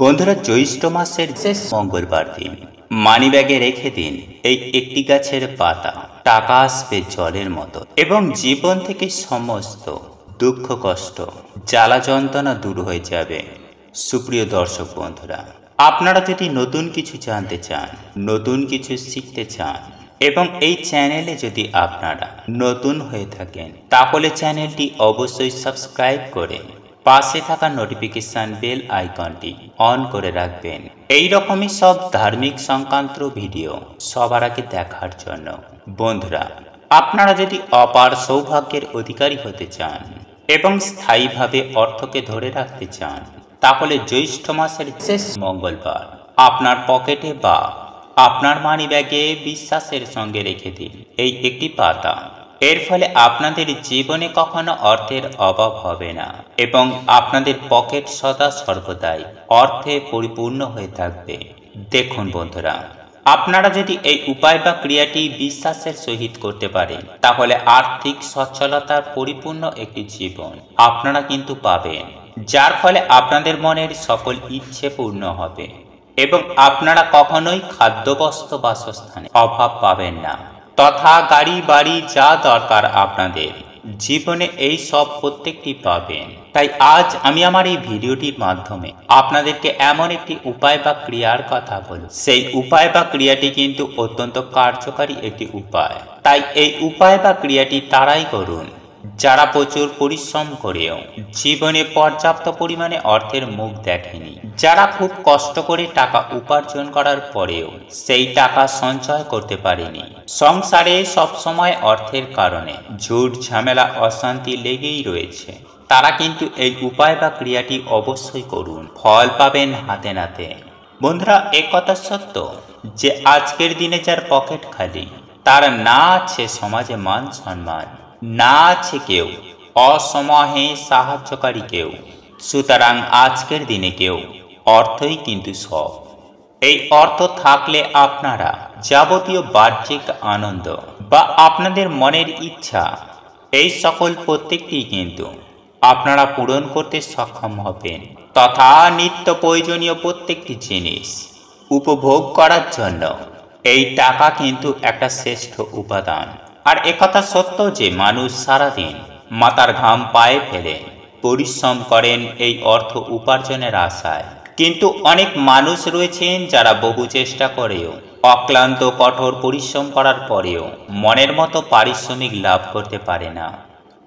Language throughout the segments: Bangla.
বন্ধুরা জ্যৈষ্ঠ মাসের শেষ। মঙ্গলবার দিন। মানি ব্যাগে রেখে দিন এই একটি গাছের পাতা টাকা আসবে জলের মতো এবং জীবন থেকে সমস্ত দুঃখ কষ্ট জ্বালা যন্ত্রণা দূর হয়ে যাবে। সুপ্রিয় দর্শক বন্ধুরা আপনারা যদি নতুন কিছু জানতে চান নতুন কিছু শিখতে চান এবং এই চ্যানেলে যদি আপনারা নতুন হয়ে থাকেন তাহলে চ্যানেলটি অবশ্যই সাবস্ক্রাইব করে পাশে থাকা নোটিফিকেশন বেল আইকনটি অন করে রাখবেন। এই রকমই সব ধার্মিক সংক্রান্ত ভিডিও সবার আগে দেখার জন্য। বন্ধুরা, আপনারা যদি অপার সৌভাগ্যের অধিকারী হতে চান এবং স্থায়ীভাবে অর্থকে ধরে রাখতে চান, তাহলে জ্যৈষ্ঠ মাসের শেষ মঙ্গলবার আপনার পকেটে বা আপনার মানি ব্যাগে বিশ্বাসের সঙ্গে রেখে দিন। এই একটি পাতা। এর ফলে আপনাদের জীবনে কখনো অর্থের অভাব হবে না এবং আপনাদের পকেট সদা সর্বদাই অর্থে পরিপূর্ণ হয়ে থাকবে। দেখুন বন্ধুরা, আপনারা যদি এই উপায় বা ক্রিয়াটি বিশ্বাসের সহিত করতে পারেন, তাহলে আর্থিক সচ্ছলতার পরিপূর্ণ একটি জীবন আপনারা কিন্তু পাবেন, যার ফলে আপনাদের মনের সকল ইচ্ছে পূর্ণ হবে এবং আপনারা কখনোই খাদ্যবস্ত্র বাসস্থানে অভাব পাবেন না। তথা গাড়ি, বাড়ি যা দরকার আপনাদের, জীবনে এই সব প্রত্যেকটি পাবেন। তাই আজ আমি আমার এই ভিডিওটির মাধ্যমে আপনাদেরকে এমন একটি উপায় বা ক্রিয়ার কথা বলব। সেই উপায় বা ক্রিয়াটি কিন্তু অত্যন্ত কার্যকারী একটি উপায়। তাই এই উপায় বা ক্রিয়াটি তারাই করুন। যারা প্রচুর পরিশ্রম করেও জীবনে পর্যাপ্ত পরিমাণে অর্থের মুখ দেখেনি, যারা খুব কষ্ট করে টাকা উপার্জন করার পরেও সেই টাকা সঞ্চয় করতে পারেনি। সংসারে সবসময় অর্থের কারণে ঝুট ঝামেলা, অশান্তি লেগেই রয়েছে। তারা কিন্তু এই উপায় বা ক্রিয়াটি অবশ্যই করুন, ফল পাবেন হাতে নাতে। বন্ধুরা, এ কথা সত্য যে আজকের দিনে যার পকেট খালি, তার না আছে সমাজে মান সম্মান। না আছে কেউ অসময়ে সাহায্যকারী কেউ, সুতরাং আজকের দিনে কেউ, অর্থই কিন্তু সব। এই অর্থ থাকলে আপনারা যাবতীয় বাহ্যিক আনন্দ বা আপনাদের মনের ইচ্ছা, এই সকল প্রত্যেকটি কিন্তু আপনারা পূরণ করতে সক্ষম হবেন। তথা নিত্য প্রয়োজনীয় প্রত্যেকটি জিনিস উপভোগ করার জন্য এই টাকা কিন্তু একটা শ্রেষ্ঠ উপাদান। আর একথা সত্য যে মানুষ সারাদিন মাতার ঘাম পায়ে ফেলে, পরিশ্রম করেন এই অর্থ উপার্জনের আশায়। কিন্তু অনেক মানুষ রয়েছেন যারা বহু চেষ্টা করেও, অক্লান্ত কঠোর পরিশ্রম করার পরেও মনের মতো পারিশ্রমিক লাভ করতে পারে না।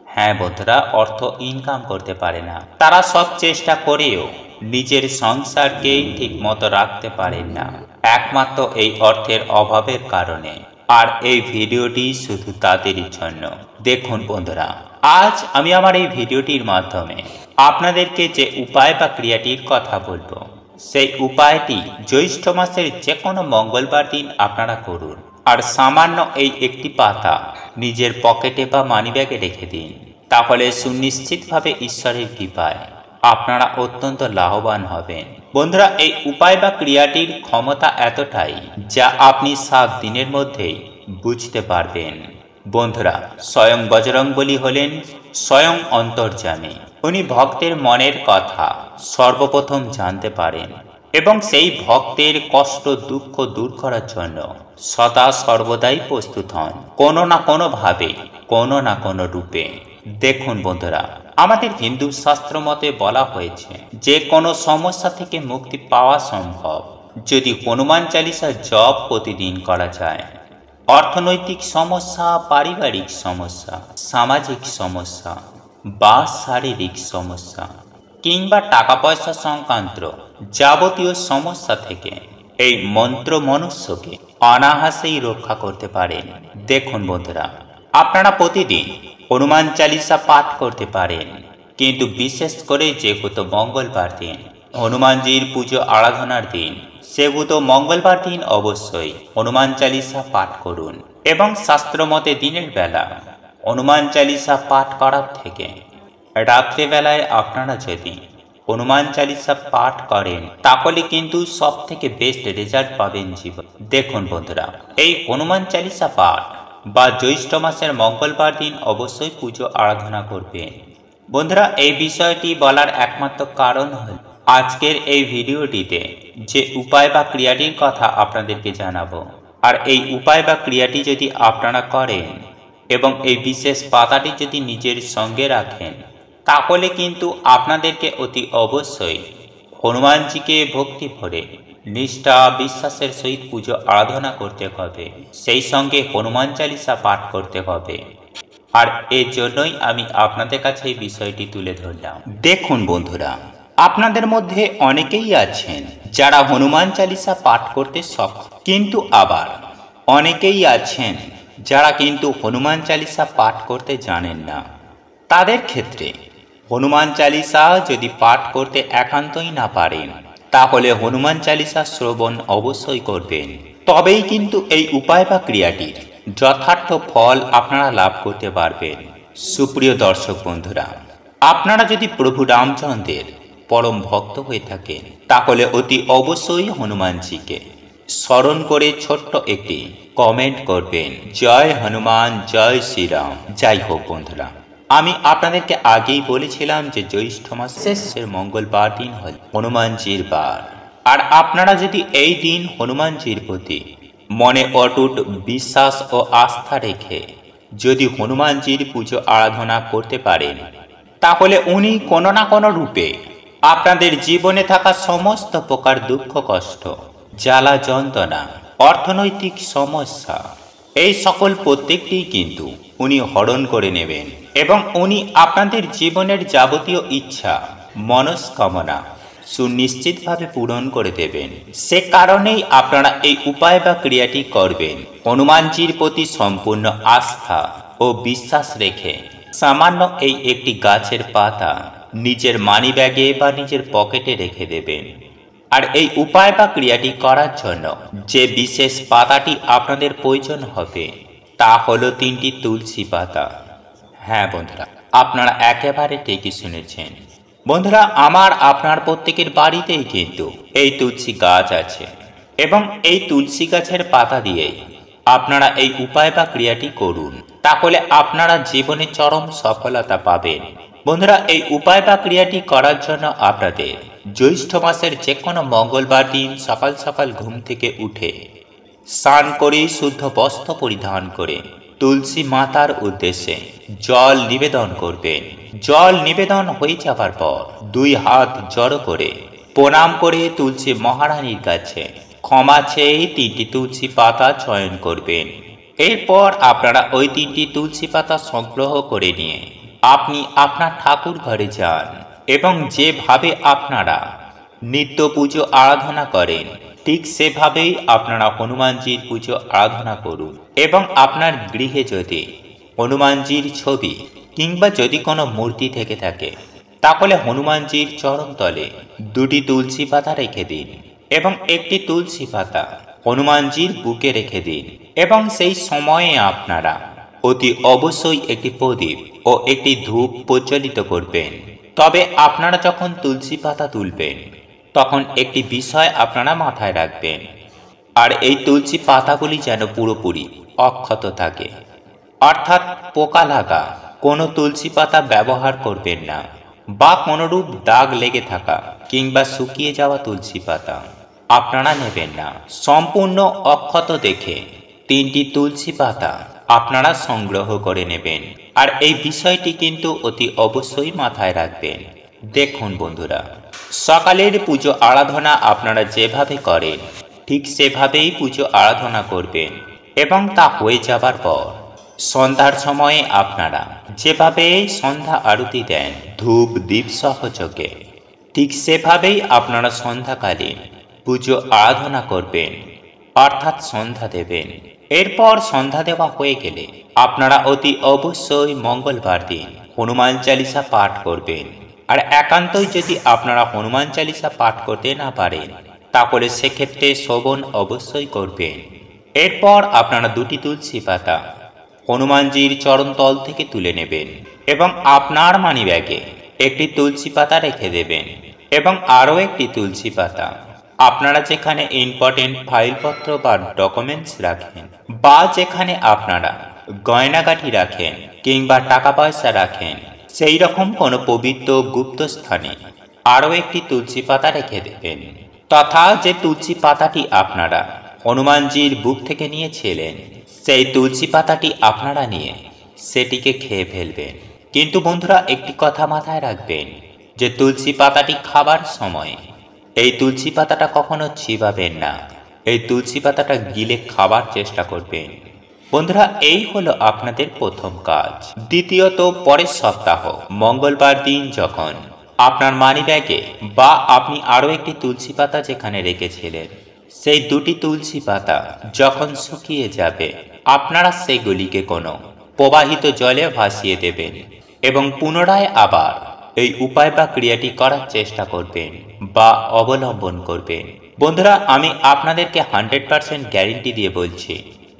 হ্যাঁ বন্ধুরা, অর্থ ইনকাম করতে পারে না। তারা সব চেষ্টা করেও নিজের সংসারকেই ঠিক মতো রাখতে পারেন না। একমাত্র এই অর্থের অভাবের কারণে। আর এই ভিডিওটি শুধু তাদেরই জন্য। দেখুন বন্ধুরা, আজ আমি আমার এই ভিডিওটির মাধ্যমে আপনাদেরকে যে উপায় বা ক্রিয়াটির কথা বলব, সেই উপায়টি জ্যৈষ্ঠ মাসের যে কোনো মঙ্গলবার দিন আপনারা করুন। আর সামান্য এই একটি পাতা নিজের পকেটে বা মানিব্যাগে রেখে দিন। তাহলে সুনিশ্চিতভাবে ঈশ্বরের কৃপায় আপনারা অত্যন্ত লাভবান হবেন। বন্ধুরা, এই উপায় বা ক্রিয়াটির ক্ষমতা এতটাই যা আপনি সাত দিনের মধ্যেই বুঝতে পারবেন। বন্ধুরা, স্বয়ং বজরংবলী হলেন স্বয়ং অন্তর্জামী উনি ভক্তের মনের কথা সর্বপ্রথম জানতে পারেন এবং সেই ভক্তের কষ্ট, দুঃখ দূর করার জন্য সদা সর্বদাই প্রস্তুত হন, কোনো না কোনোভাবে, কোনো না কোনো রূপে। দেখুন বন্ধুরা আমাদের হিন্দু শাস্ত্র মতে বলা হয়েছে, যে কোনো সমস্যা থেকে মুক্তি পাওয়া সম্ভব, যদি হনুমান চালিসা জপ প্রতিদিন করা যায়। অর্থনৈতিক সমস্যা, পারিবারিক সমস্যা, সামাজিক সমস্যা বা শারীরিক সমস্যা কিংবা টাকা পয়সা সংক্রান্ত যাবতীয় সমস্যা থেকে এই মন্ত্র মনুষ্যকে অনাহাসেই রক্ষা করতে পারেন। দেখুন বন্ধুরা, আপনারা প্রতিদিন হনুমান চালিসা পাঠ করতে পারেন, কিন্তু বিশেষ করে যেহেতু মঙ্গলবার দিন, হনুমানজির পুজো আরাধনার দিন সেহেতু মঙ্গলবার দিন অবশ্যই হনুমান চালিসা পাঠ করুন। এবং শাস্ত্রমতে দিনের বেলা হনুমান চালিসা পাঠ করার থেকে রাত্রেবেলায় আপনারা যদি হনুমান চালিসা পাঠ করেন, তাহলে কিন্তু সব থেকে বেস্ট রেজাল্ট পাবেন জীবন। দেখুন বন্ধুরা, এই হনুমান চালিসা পাঠ বা জ্যৈষ্ঠ মাসের মঙ্গলবার দিন অবশ্যই পুজো আরাধনা করবেন বন্ধুরা, এই বিষয়টি বলার একমাত্র কারণ হল আজকের এই ভিডিওটিতে যে উপায় বা ক্রিয়াটির কথা আপনাদেরকে জানাব। আর এই উপায় বা ক্রিয়াটি যদি আপনারা করেন এবং এই বিশেষ পাতাটি যদি নিজের সঙ্গে রাখেন, তাহলে কিন্তু আপনাদেরকে অতি অবশ্যই হনুমানজিকে ভক্তি ভরে নিষ্ঠা বিশ্বাসের সহিত পুজো আরাধনা করতে হবে। সেই সঙ্গে হনুমান চালিসা পাঠ করতে হবে। আর এর জন্যই আমি আপনাদের কাছে এই বিষয়টি তুলে ধরলাম। দেখুন বন্ধুরা, আপনাদের মধ্যে অনেকেই আছেন যারা হনুমান চালিসা পাঠ করতে সক্ষম। কিন্তু আবার অনেকেই আছেন যারা কিন্তু হনুমান চালিসা পাঠ করতে জানেন না। তাদের ক্ষেত্রে হনুমান চালিসা যদি পাঠ করতে একান্তই না পারেন তাহলে হনুমান চালিসা শ্রবণ অবশ্যই করবেন। তবেই কিন্তু এই উপায় বা ক্রিয়াটির যথার্থ ফল আপনারা লাভ করতে পারবেন। সুপ্রিয় দর্শক বন্ধুরা, আপনারা যদি প্রভু রামচন্দ্রের পরম ভক্ত হয়ে থাকেন, তাহলে অতি অবশ্যই হনুমানজিকে স্মরণ করে ছোট্ট একটি কমেন্ট করবেন। জয় হনুমান, জয় শ্রীরাম। যাই হোক বন্ধুরা আমি আপনাদেরকে আগেই বলেছিলাম যে জ্যৈষ্ঠ মাসের মঙ্গলবার দিন হল হনুমানজির বার। আর আপনারা যদি এই দিন হনুমানজির প্রতি মনে অটুট বিশ্বাস ও আস্থা রেখে যদি হনুমানজির পুজো আরাধনা করতে পারেন, তাহলে উনি কোনো না কোনো রূপে আপনাদের জীবনে থাকা সমস্ত প্রকার দুঃখ, কষ্ট, জ্বালা, যন্ত্রণা, অর্থনৈতিক সমস্যা, এই সকল প্রত্যেকটি কিন্তু উনি হরণ করে নেবেন। এবং উনি আপনাদের জীবনের যাবতীয় ইচ্ছা, মনস্কামনা সুনিশ্চিতভাবে পূরণ করে দেবেন। সে কারণেই আপনারা এই উপায় বা ক্রিয়াটি করবেন। হনুমানজির প্রতি সম্পূর্ণ আস্থা ও বিশ্বাস রেখে সামান্য এই একটি গাছের পাতা নিজের মানি ব্যাগে বা নিজের পকেটে রেখে দেবেন। আর এই উপায় বা ক্রিয়াটি করার জন্য যে বিশেষ পাতাটি আপনাদের প্রয়োজন হবে, তা হলো তিনটি তুলসী পাতা। হ্যাঁ বন্ধুরা, আপনারা একেবারে ঠিকই শুনেছেন। বন্ধুরা, আমার আপনার প্রত্যেকের বাড়িতেই কিন্তু এই তুলসী গাছ আছে এবং এই তুলসী গাছের পাতা দিয়েই আপনারা এই উপায় বা ক্রিয়াটি করুন, তাহলে আপনারা জীবনে চরম সফলতা পাবেন। বন্ধুরা, এই উপায় বা ক্রিয়াটি করার জন্য আপনাদের জ্যৈষ্ঠ মাসের যে কোনো মঙ্গলবার দিন সকাল সকাল ঘুম থেকে উঠে স্নান করে শুদ্ধ বস্ত্র পরিধান করে তুলসী মাতার উদ্দেশ্যে জল নিবেদন করবেন। জল নিবেদন হয়ে যাবার পর দুই হাত জড়ো করে প্রণাম করে তুলসী মহারানীর কাছে ক্ষমা চেয়ে তিনটি তুলসী পাতা চয়ন করবেন। এরপর আপনারা ওই তিনটি তুলসী পাতা সংগ্রহ করে নিয়ে আপনি আপনার ঠাকুর ঘরে যান এবং যেভাবে আপনারা নিত্য পুজো আরাধনা করেন ঠিক সেভাবেই আপনারা হনুমানজির পুজো আরাধনা করুন এবং আপনার গৃহে যদি হনুমানজির ছবি কিংবা যদি কোনো মূর্তি থেকে থাকে, তাহলে হনুমানজির চরণ তলে দুটি তুলসী পাতা রেখে দিন এবং একটি তুলসী পাতা হনুমানজির বুকে রেখে দিন এবং সেই সময়ে আপনারা অতি অবশ্যই একটি প্রদীপ ও একটি ধূপ প্রজ্বলিত করবেন। তবে আপনারা যখন তুলসী পাতা তুলবেন তখন একটি বিষয় আপনারা মাথায় রাখবেন। আর এই তুলসী পাতাগুলি যেন পুরোপুরি অক্ষত থাকে। অর্থাৎ পোকা লাগা, কোনো তুলসী পাতা ব্যবহার করবেন না বা কোনোরূপ দাগ লেগে থাকা কিংবা শুকিয়ে যাওয়া তুলসী পাতা আপনারা নেবেন না। সম্পূর্ণ অক্ষত দেখে তিনটি তুলসী পাতা আপনারা সংগ্রহ করে নেবেন। আর এই বিষয়টি কিন্তু অতি অবশ্যই মাথায় রাখবেন। দেখুন বন্ধুরা, সকালের পুজো আরাধনা আপনারা যেভাবে করেন, ঠিক সেভাবেই পুজো আরাধনা করবেন এবং তা হয়ে যাবার পর, সন্ধ্যার সময়ে আপনারা যেভাবে সন্ধ্যা আরতি দেন, ধূপ দ্বীপ সহযোগে, ঠিক সেভাবেই আপনারা সন্ধ্যাকালীন পুজো আরাধনা করবেন, অর্থাৎ সন্ধ্যা দেবেন। এরপর সন্ধ্যা দেওয়া হয়ে গেলে আপনারা অতি অবশ্যই মঙ্গলবার দিন হনুমান চালিসা পাঠ করবেন। আর একান্তই যদি আপনারা হনুমান চালিসা পাঠ করতে না পারেন, তাহলে সেক্ষেত্রে শোভন অবশ্যই করবেন। এরপর আপনারা দুটি তুলসী পাতা হনুমানজির চরণতল থেকে তুলে নেবেন এবং আপনার মানি ব্যাগে একটি তুলসী পাতা রেখে দেবেন এবং আরও একটি তুলসী পাতা। আপনারা যেখানে ইম্পর্টেন্ট ফাইলপত্র বা ডকুমেন্টস রাখেন বা যেখানে আপনারা গয়নাগাঠি রাখেন কিংবা টাকা পয়সা রাখেন সেই রকম কোনো পবিত্র গুপ্ত স্থানে আরও একটি তুলসী পাতা রেখে দেবেন। তথা যে তুলসী পাতাটি আপনারা হনুমানজির বুক থেকে নিয়েছিলেন, সেই তুলসী পাতাটি আপনারা নিয়ে সেটিকে খেয়ে ফেলবেন। কিন্তু বন্ধুরা, একটি কথা মাথায় রাখবেন, যে তুলসী পাতাটি খাবার সময়, এই তুলসী পাতাটা কখনো চিবাবেন না। এই তুলসী পাতাটা গিলে খাবার চেষ্টা করবেন। বন্ধুরা, এই হলো আপনাদের প্রথম কাজ। দ্বিতীয়ত, পরের সপ্তাহ, মঙ্গলবার দিন যখন আপনার মানি ব্যাগে বা আপনি আরও একটি তুলসী পাতা যেখানে রেখেছিলেন, সেই দুটি তুলসী পাতা যখন শুকিয়ে যাবে, আপনারা সেগুলিকে কোনো প্রবাহিত জলে ভাসিয়ে দেবেন এবং পুনরায় আবার এই উপায় বা ক্রিয়াটি করার চেষ্টা করবেন বা অবলম্বন করবেন। বন্ধুরা, আমি আপনাদেরকে হান্ড্রেড পার্সেন্ট গ্যারেন্টি দিয়ে বলছি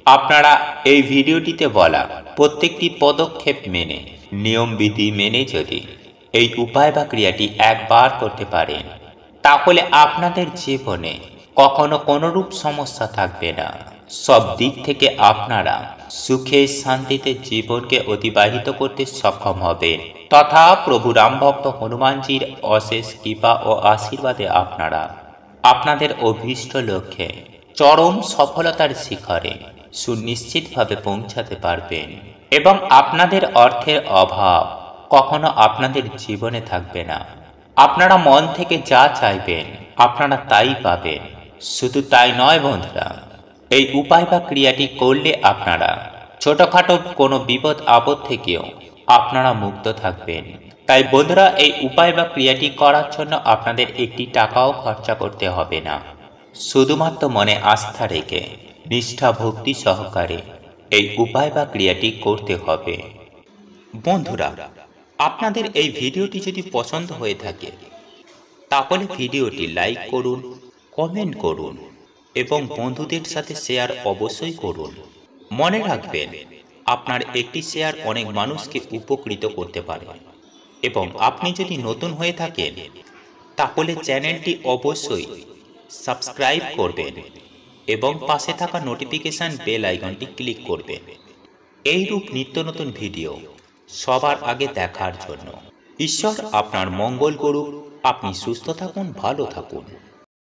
আপনারা এই ভিডিওটিতে বলা প্রত্যেকটি পদক্ষেপ মেনে নিয়মবিধি মেনে যদি এই উপায় বা ক্রিয়াটি একবার করতে পারেন, তাহলে আপনাদের জীবনে কখনো কোনোরূপ সমস্যা থাকবে না। সব দিক থেকে আপনারা সুখে শান্তিতে জীবনকে অতিবাহিত করতে সক্ষম হবেন। তথা প্রভু রামভক্ত হনুমানজির অশেষ কৃপা ও আশীর্বাদে আপনারা আপনাদের অভীষ্ট লক্ষ্যে চরম সফলতার শিখরে সুনিশ্চিতভাবে পৌঁছাতে পারবেন। এবং আপনাদের অর্থের অভাব কখনো আপনাদের জীবনে থাকবে না। আপনারা মন থেকে যা চাইবেন, আপনারা তাই পাবেন। শুধু তাই নয় বন্ধুরা, এই উপায় বা ক্রিয়াটি করলে আপনারা ছোটখাটো কোনো বিপদ আপদ থেকেও আপনারা মুক্ত থাকবেন। তাই বন্ধুরা, এই উপায় বা ক্রিয়াটি করার জন্য আপনাদের একটি টাকাও খরচা করতে হবে না। শুধুমাত্র মনে আস্থা রেখে নিষ্ঠা ভক্তি সহকারে এই উপায় বা ক্রিয়াটি করতে হবে। বন্ধুরা, আপনাদের এই ভিডিওটি যদি পছন্দ হয়ে থাকে, তাহলে ভিডিওটি লাইক করুন, কমেন্ট করুন এবং বন্ধুদের সাথে শেয়ার অবশ্যই করুন। মনে রাখবেন, আপনার একটি শেয়ার অনেক মানুষকে উপকৃত করতে পারে এবং আপনি যদি নতুন হয়ে থাকেন, তাহলে চ্যানেলটি অবশ্যই সাবস্ক্রাইব করবেন। এবং পাশে থাকা নোটিফিকেশান বেল আইকনটি ক্লিক করবে। এইরূপ নিত্য নতুন ভিডিও সবার আগে দেখার জন্য। ঈশ্বর আপনার মঙ্গল করুক। আপনি সুস্থ থাকুন, ভালো থাকুন।